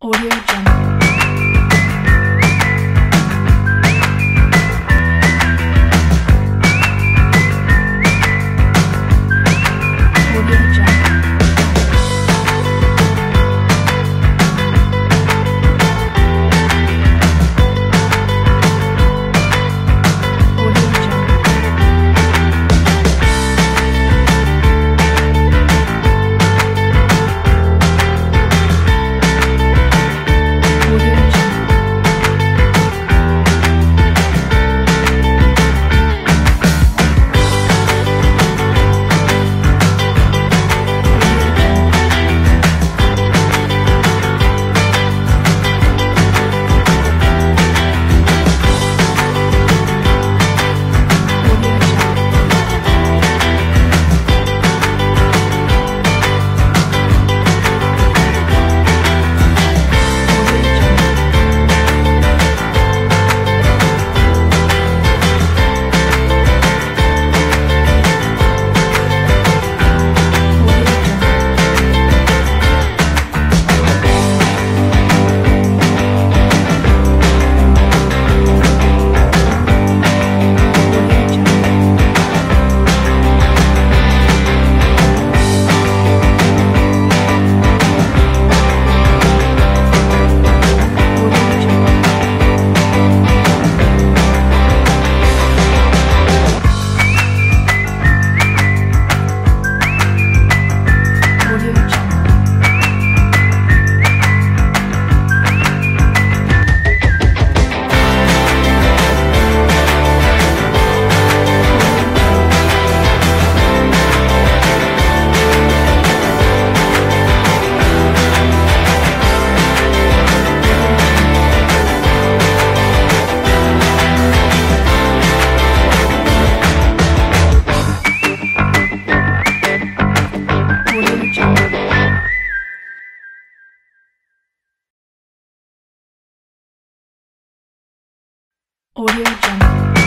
Audio Jungle. Audio Jungle.